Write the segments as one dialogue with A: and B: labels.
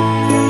A: Música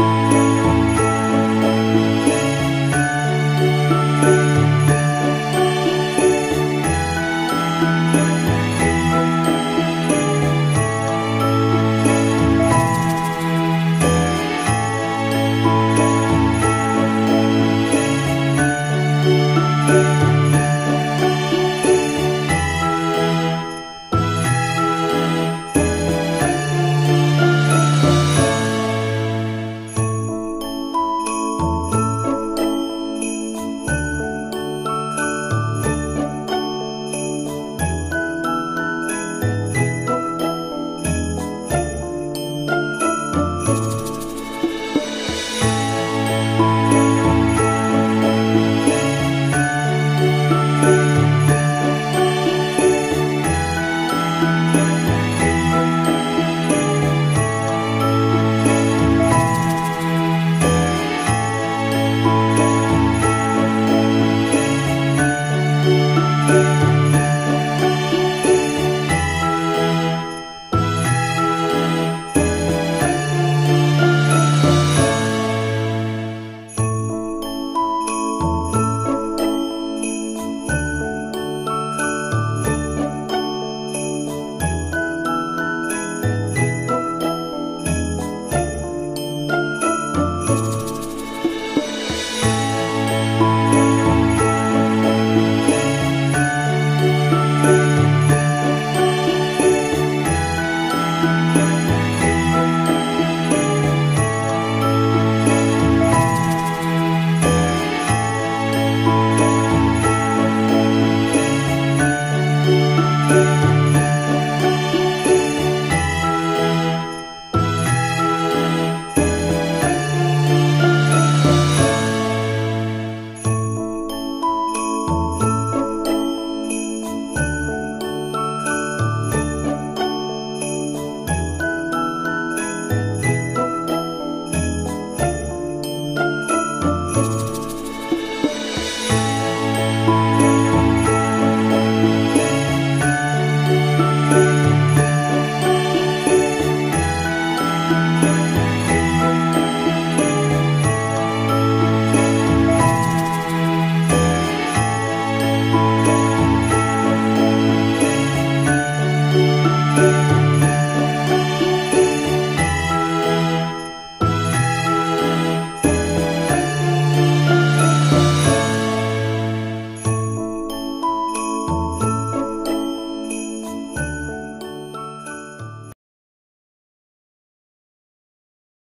A: Música